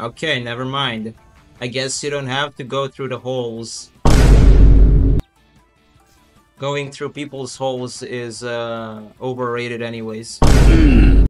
Okay, never mind. I guess you don't have to go through the holes. Going through people's holes is uh, overrated anyways. Hmm.